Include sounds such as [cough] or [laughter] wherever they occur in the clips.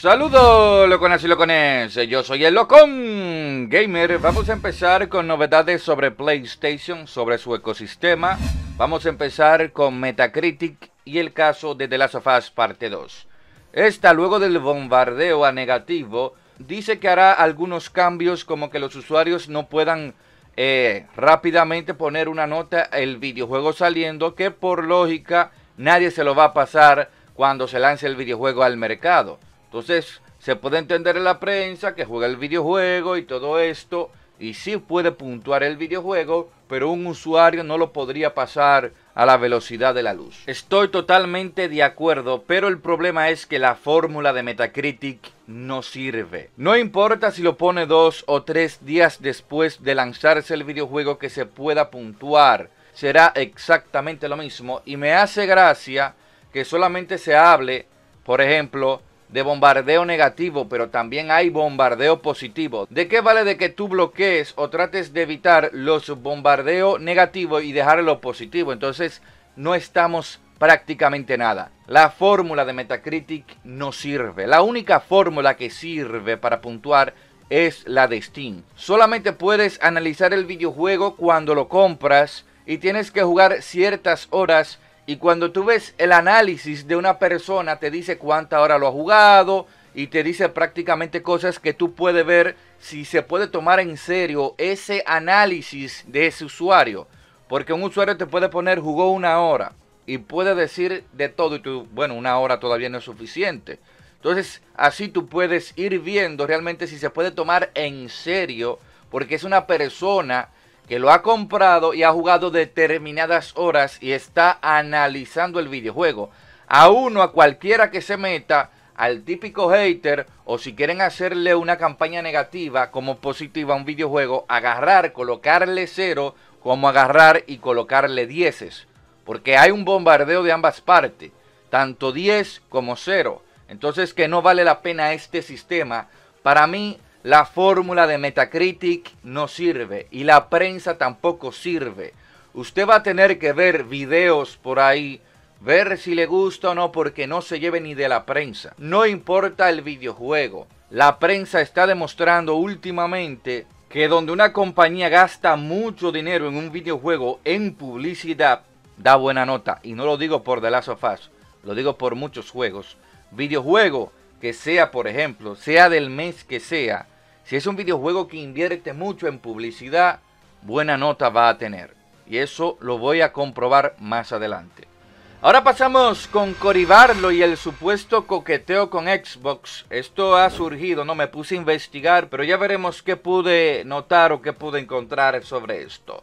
Saludos loconas y locones, yo soy el Locón Gamer. Vamos a empezar con novedades sobre PlayStation, sobre su ecosistema. Vamos a empezar con Metacritic y el caso de The Last of Us Parte 2. Esta, luego del bombardeo a negativo, dice que hará algunos cambios como que los usuarios no puedan eh, rápidamente poner una nota el videojuego saliendo, que por lógica nadie se lo va a pasar cuando se lance el videojuego al mercado. Entonces, se puede entender en la prensa que juega el videojuego y todo esto, y sí puede puntuar el videojuego, pero un usuario no lo podría pasar a la velocidad de la luz. Estoy totalmente de acuerdo, pero el problema es que la fórmula de Metacritic no sirve. No importa si lo pone dos o tres días después de lanzarse el videojuego que se pueda puntuar, será exactamente lo mismo y me hace gracia que solamente se hable, por ejemplo, de bombardeo negativo, pero también hay bombardeo positivo. ¿De qué vale de que tú bloquees o trates de evitar los bombardeos negativos y dejarlo positivo? Entonces no estamos prácticamente nada. La fórmula de Metacritic no sirve. La única fórmula que sirve para puntuar es la de Steam. Solamente puedes analizar el videojuego cuando lo compras y tienes que jugar ciertas horas y cuando tú ves el análisis de una persona, te dice cuánta hora lo ha jugado y te dice prácticamente cosas que tú puedes ver si se puede tomar en serio ese análisis de ese usuario. Porque un usuario te puede poner jugó una hora y puede decir de todo y tú, bueno, una hora todavía no es suficiente. Entonces, así tú puedes ir viendo realmente si se puede tomar en serio, porque es una persona que lo ha comprado y ha jugado determinadas horas y está analizando el videojuego. A uno, a cualquiera que se meta, al típico hater, o si quieren hacerle una campaña negativa como positiva a un videojuego, agarrar, colocarle cero, como agarrar y colocarle dieces. Porque hay un bombardeo de ambas partes, tanto 10 como 0. Entonces que no vale la pena este sistema. Para mí la fórmula de Metacritic no sirve y la prensa tampoco sirve. Usted va a tener que ver videos por ahí, ver si le gusta o no porque no se lleve ni de la prensa. No importa el videojuego. La prensa está demostrando últimamente que donde una compañía gasta mucho dinero en un videojuego en publicidad, da buena nota. Y no lo digo por The Last of Us, lo digo por muchos juegos. Videojuego que sea, por ejemplo, sea del mes que sea, si es un videojuego que invierte mucho en publicidad, buena nota va a tener. Y eso lo voy a comprobar más adelante. Ahora pasamos con Coribarlo y el supuesto coqueteo con Xbox. Esto ha surgido, no me puse a investigar, pero ya veremos qué pude notar o qué pude encontrar sobre esto.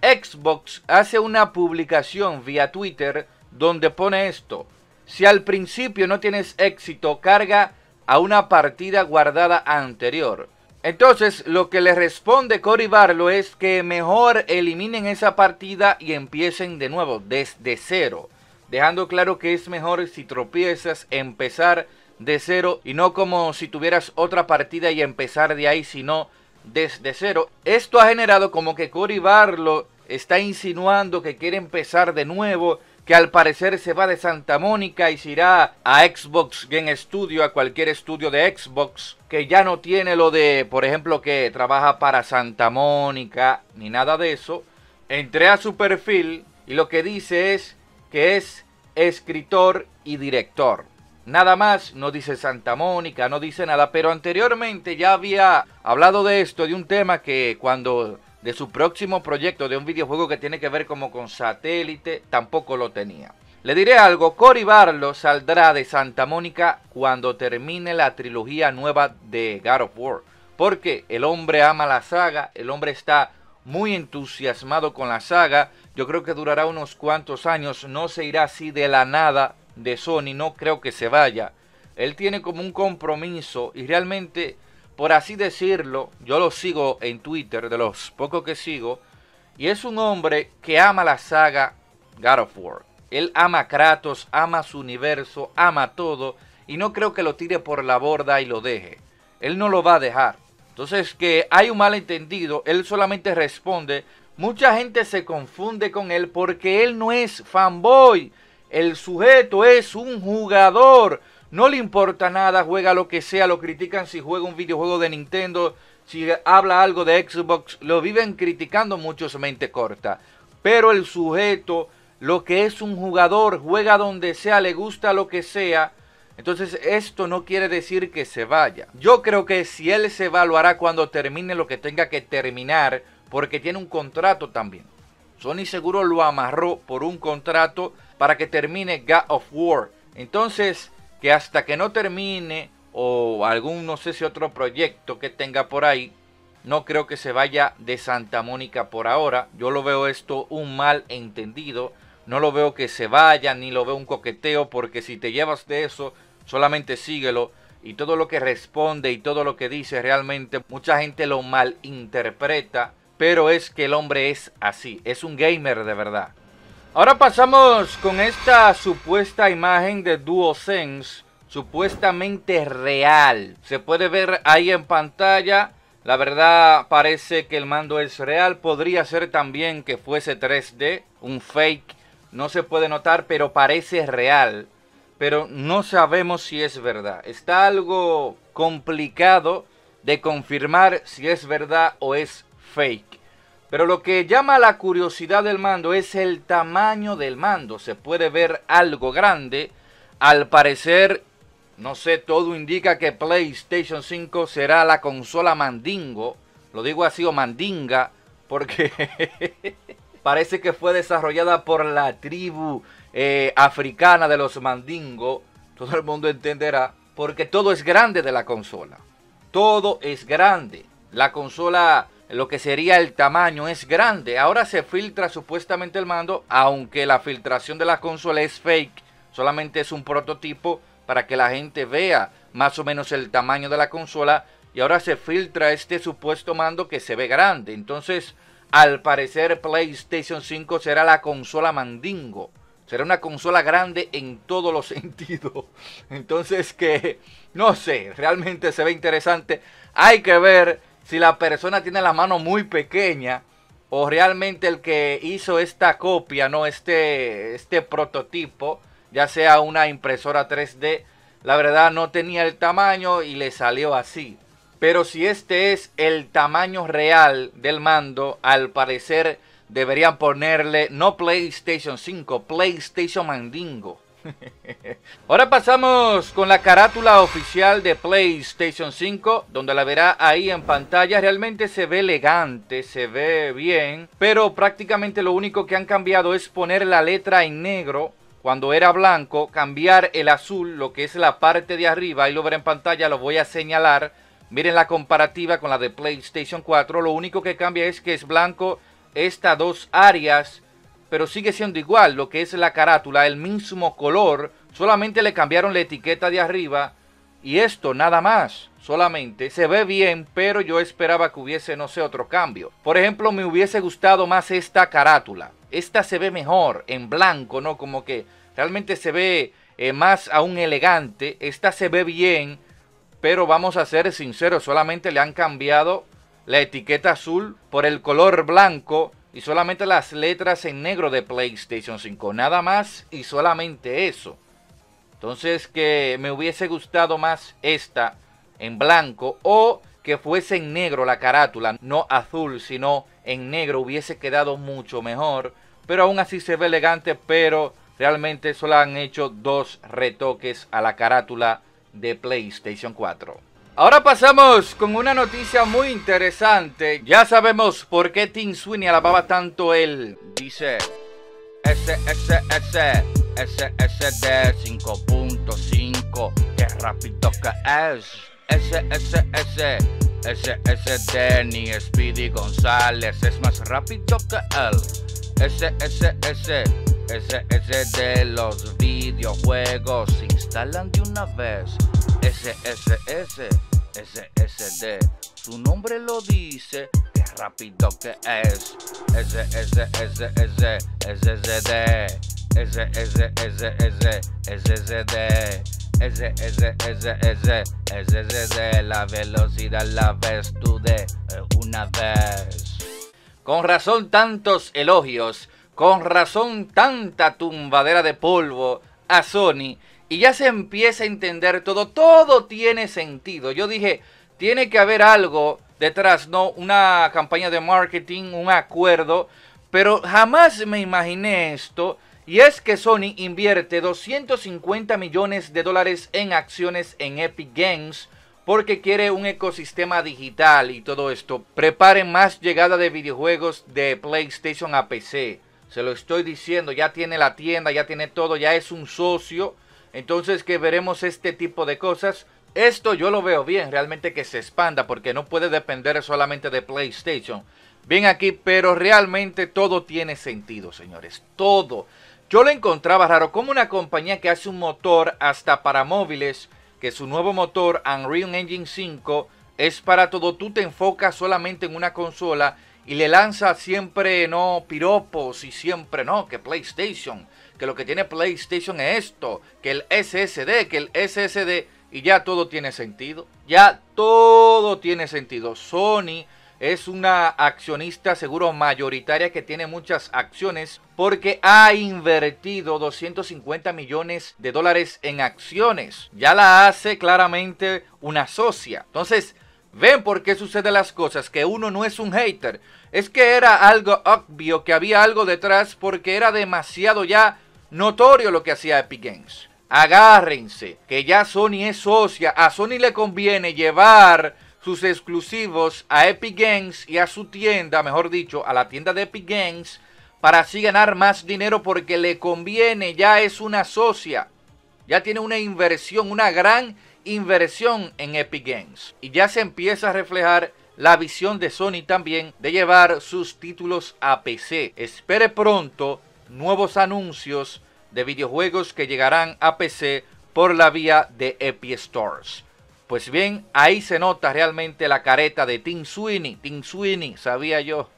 Xbox hace una publicación vía Twitter donde pone esto. Si al principio no tienes éxito, carga a una partida guardada anterior. Entonces, lo que le responde Cory Barlow es que mejor eliminen esa partida y empiecen de nuevo, desde cero. Dejando claro que es mejor si tropiezas empezar de cero y no como si tuvieras otra partida y empezar de ahí, sino desde cero. Esto ha generado como que Cory Barlow está insinuando que quiere empezar de nuevo que al parecer se va de Santa Mónica y se irá a Xbox Game Studio, a cualquier estudio de Xbox, que ya no tiene lo de, por ejemplo, que trabaja para Santa Mónica, ni nada de eso. Entré a su perfil y lo que dice es que es escritor y director. Nada más, no dice Santa Mónica, no dice nada, pero anteriormente ya había hablado de esto, de un tema que cuando de su próximo proyecto de un videojuego que tiene que ver como con satélite, tampoco lo tenía. Le diré algo, Cory Barlow saldrá de Santa Mónica cuando termine la trilogía nueva de God of War. Porque el hombre ama la saga, el hombre está muy entusiasmado con la saga. Yo creo que durará unos cuantos años, no se irá así de la nada de Sony, no creo que se vaya. Él tiene como un compromiso y realmente por así decirlo, yo lo sigo en Twitter, de los pocos que sigo, y es un hombre que ama la saga God of War. Él ama Kratos, ama su universo, ama todo, y no creo que lo tire por la borda y lo deje. Él no lo va a dejar. Entonces, que hay un malentendido, él solamente responde. Mucha gente se confunde con él porque él no es fanboy. El sujeto es un jugador. No le importa nada, juega lo que sea, lo critican si juega un videojuego de Nintendo, si habla algo de Xbox, lo viven criticando mucho su mente corta. Pero el sujeto, lo que es un jugador, juega donde sea, le gusta lo que sea. Entonces esto no quiere decir que se vaya. Yo creo que si él se va, cuando termine lo que tenga que terminar, porque tiene un contrato también. Sony seguro lo amarró por un contrato para que termine God of War. Entonces, que hasta que no termine o algún no sé si otro proyecto que tenga por ahí, no creo que se vaya de Santa Mónica por ahora. Yo lo veo esto un mal entendido. No lo veo que se vaya, ni lo veo un coqueteo, porque si te llevas de eso, solamente síguelo. Y todo lo que responde y todo lo que dice realmente mucha gente lo malinterpreta. Pero es que el hombre es así, es un gamer de verdad. Ahora pasamos con esta supuesta imagen de DualSense supuestamente real. Se puede ver ahí en pantalla. La verdad parece que el mando es real. Podría ser también que fuese 3D, un fake. No se puede notar, pero parece real. Pero no sabemos si es verdad. Está algo complicado de confirmar si es verdad o es fake. Pero lo que llama la curiosidad del mando es el tamaño del mando. Se puede ver algo grande. Al parecer no sé, todo indica que PlayStation 5 será la consola mandingo. Lo digo así o mandinga porque [laughs] parece que fue desarrollada por la tribu eh, africana de los mandingo. Todo el mundo entenderá porque todo es grande de la consola. Todo es grande. La consola, lo que sería el tamaño es grande. Ahora se filtra supuestamente el mando, aunque la filtración de la consola es fake. Solamente es un prototipo para que la gente vea más o menos el tamaño de la consola y ahora se filtra este supuesto mando que se ve grande. Entonces, al parecer PlayStation 5 será la consola mandingo. Será una consola grande en todos los [laughs] sentidos. Entonces que, no sé, realmente se ve interesante. Hay que ver si la persona tiene la mano muy pequeña o realmente el que hizo esta copia, no este, este prototipo, ya sea una impresora 3D, la verdad no tenía el tamaño y le salió así. Pero si este es el tamaño real del mando, al parecer deberían ponerle no PlayStation 5, PlayStation Mandingo. [laughs] Ahora pasamos con la carátula oficial de PlayStation 5, donde la verá ahí en pantalla. Realmente se ve elegante, se ve bien, pero prácticamente lo único que han cambiado es poner la letra en negro cuando era blanco, cambiar el azul, lo que es la parte de arriba, ahí lo veré en pantalla, lo voy a señalar. Miren la comparativa con la de PlayStation 4, lo único que cambia es que es blanco estas dos áreas, pero sigue siendo igual, lo que es la carátula, el mismo color, solamente le cambiaron la etiqueta de arriba y esto nada más, solamente se ve bien, pero yo esperaba que hubiese, no sé, otro cambio. Por ejemplo, me hubiese gustado más esta carátula. Esta se ve mejor, en blanco, ¿no? Como que realmente se ve eh, más aún elegante. Esta se ve bien, pero vamos a ser sinceros, solamente le han cambiado la etiqueta azul por el color blanco y solamente las letras en negro de PlayStation 5. Nada más y solamente eso. Entonces que me hubiese gustado más esta en blanco o que fuese en negro la carátula, no azul, sino en negro hubiese quedado mucho mejor. Pero aún así se ve elegante, pero realmente solo han hecho dos retoques a la carátula de PlayStation 4. Ahora pasamos con una noticia muy interesante. Ya sabemos por qué Tim Sweeney alababa tanto el... Dice... SSS SSD 5.5, qué rápido que es. SSS, SSD, ni Speedy González es más rápido que él. SSS, SSD, los videojuegos se instalan de una vez. SSS, SSD, su nombre lo dice, qué rápido que es. SSS, SSD. Ese, ese, ese, ese, la velocidad la ves tú de una vez. Con razón tantos elogios, con razón tanta tumbadera de polvo a Sony, y ya se empieza a entender todo, todo tiene sentido. Yo dije, tiene que haber algo detrás, ¿no? Una campaña de marketing, un acuerdo, pero jamás me imaginé esto. Y es que Sony invierte 250 millones de dólares en acciones en Epic Games porque quiere un ecosistema digital y todo esto. Preparen más llegada de videojuegos de PlayStation a PC. Se lo estoy diciendo, ya tiene la tienda, ya tiene todo, ya es un socio. Entonces que veremos este tipo de cosas. Esto yo lo veo bien, realmente que se expanda porque no puede depender solamente de PlayStation. Bien aquí, pero realmente todo tiene sentido, señores. Todo. Yo lo encontraba raro como una compañía que hace un motor hasta para móviles, que su nuevo motor Unreal Engine 5 es para todo. Tú te enfocas solamente en una consola y le lanza siempre no piropos y siempre no que PlayStation, que lo que tiene PlayStation es esto, que el SSD, que el SSD y ya todo tiene sentido. Ya todo tiene sentido. Sony es una accionista seguro mayoritaria que tiene muchas acciones porque ha invertido 250 millones de dólares en acciones. Ya la hace claramente una socia. Entonces, ven por qué suceden las cosas, que uno no es un hater es que era algo obvio, que había algo detrás porque era demasiado ya notorio lo que hacía Epic Games. Agárrense, que ya Sony es socia, a Sony le conviene llevar sus exclusivos a Epic Games y a su tienda, mejor dicho, a la tienda de Epic Games, para así ganar más dinero porque le conviene, ya es una socia, ya tiene una inversión, una gran inversión en Epic Games. Y ya se empieza a reflejar la visión de Sony también de llevar sus títulos a PC. Espere pronto nuevos anuncios de videojuegos que llegarán a PC por la vía de Epic Stores. Pues bien, ahí se nota realmente la careta de Tim Sweeney. Tim Sweeney, sabía yo.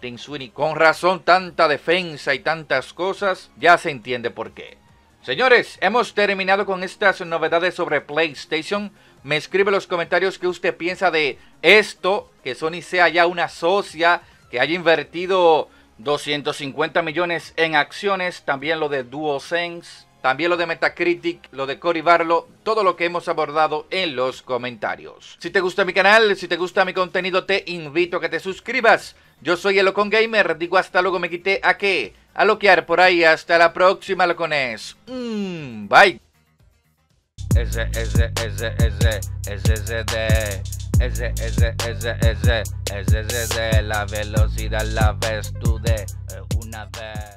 Tim Sweeney, con razón, tanta defensa y tantas cosas, ya se entiende por qué. Señores, hemos terminado con estas novedades sobre PlayStation. Me escribe en los comentarios qué usted piensa de esto, que Sony sea ya una socia, que haya invertido 250 millones en acciones, también lo de DualSense, también lo de Metacritic, lo de Cory Barlow, todo lo que hemos abordado en los comentarios. Si te gusta mi canal, si te gusta mi contenido, te invito a que te suscribas. Yo soy el Ocon Gamer, digo hasta luego me quité a qué, a loquear por ahí, hasta la próxima Locones. Mm, bye. Ese, ese, ese, ese, ese, ese la velocidad la ves tú de una vez.